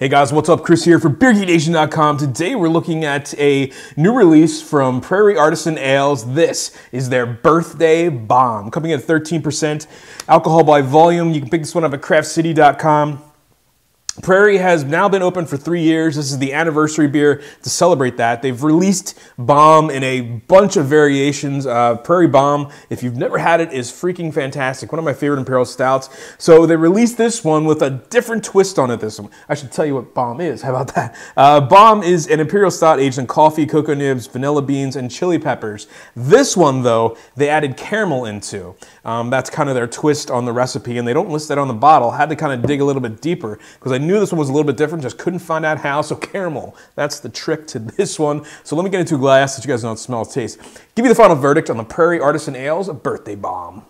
Hey guys, what's up? Chris here for BeerGeekNation.com. Today we're looking at a new release from Prairie Artisan Ales. This is their Birthday Bomb, coming at 13% alcohol by volume. You can pick this one up at CraftCity.com. Prairie has now been open for three years. This is the anniversary beer to celebrate that. They've released Bomb in a bunch of variations. Uh, Prairie Bomb, if you've never had it, is freaking fantastic. One of my favorite Imperial Stouts. So they released this one with a different twist on it this one. I should tell you what Bomb is. How about that? Uh, Bomb is an Imperial Stout aged in coffee, cocoa nibs, vanilla beans, and chili peppers. This one, though, they added caramel into. Um, that's kind of their twist on the recipe, and they don't list that on the bottle. Had to kind of dig a little bit deeper because I knew this one was a little bit different, just couldn't find out how. So caramel, that's the trick to this one. So let me get into a glass so you guys know it smells, taste. Give you the final verdict on the Prairie Artisan Ales a Birthday Bomb.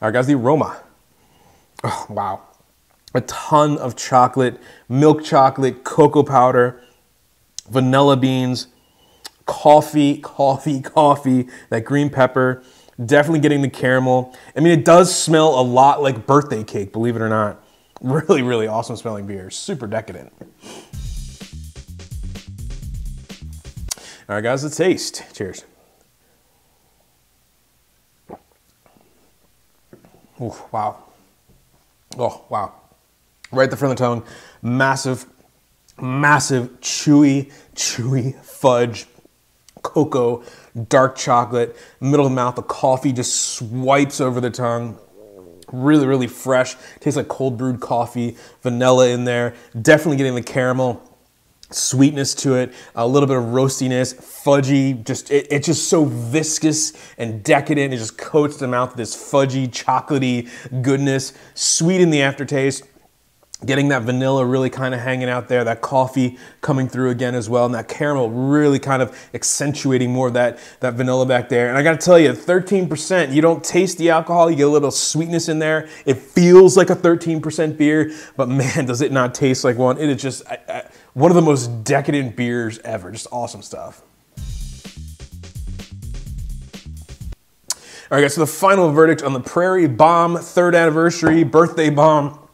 All right, guys, the aroma. Oh, wow. A ton of chocolate, milk chocolate, cocoa powder, vanilla beans, coffee, coffee, coffee, that green pepper, Definitely getting the caramel. I mean, it does smell a lot like birthday cake, believe it or not. Really, really awesome smelling beer. Super decadent. All right, guys, let's taste. Cheers. Ooh, wow. Oh, wow. Right at the front of the tongue, massive, massive, chewy, chewy fudge cocoa, dark chocolate, middle of the mouth, the coffee just swipes over the tongue. Really, really fresh. Tastes like cold brewed coffee, vanilla in there. Definitely getting the caramel sweetness to it, a little bit of roastiness, fudgy, just it, it's just so viscous and decadent. It just coats the mouth with this fudgy, chocolatey goodness, sweet in the aftertaste getting that vanilla really kind of hanging out there, that coffee coming through again as well, and that caramel really kind of accentuating more of that, that vanilla back there. And I gotta tell you, 13%, you don't taste the alcohol, you get a little sweetness in there. It feels like a 13% beer, but man, does it not taste like one. It is just I, I, one of the most decadent beers ever, just awesome stuff. All right, guys, so the final verdict on the Prairie Bomb third anniversary birthday bomb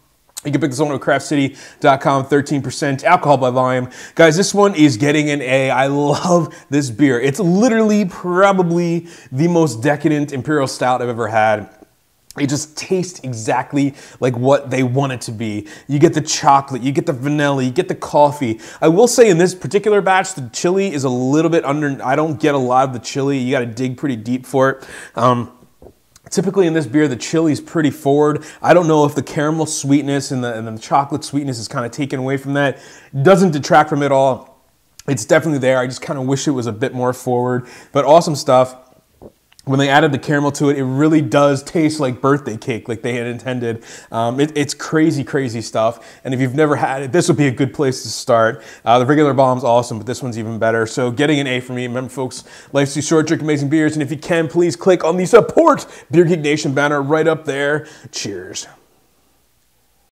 you can pick this one up at craftcity.com, 13% alcohol by volume. Guys, this one is getting an A. I love this beer. It's literally probably the most decadent Imperial Stout I've ever had. It just tastes exactly like what they want it to be. You get the chocolate, you get the vanilla, you get the coffee. I will say in this particular batch, the chili is a little bit under, I don't get a lot of the chili. You gotta dig pretty deep for it. Um, Typically in this beer, the chili is pretty forward. I don't know if the caramel sweetness and the, and the chocolate sweetness is kind of taken away from that. Doesn't detract from it all. It's definitely there. I just kind of wish it was a bit more forward, but awesome stuff when they added the caramel to it, it really does taste like birthday cake, like they had intended. Um, it, it's crazy, crazy stuff. And if you've never had it, this would be a good place to start. Uh, the regular bomb's awesome, but this one's even better. So getting an A for me. Remember, folks, life's too short, drink amazing beers. And if you can, please click on the support Beer Geek Nation banner right up there. Cheers.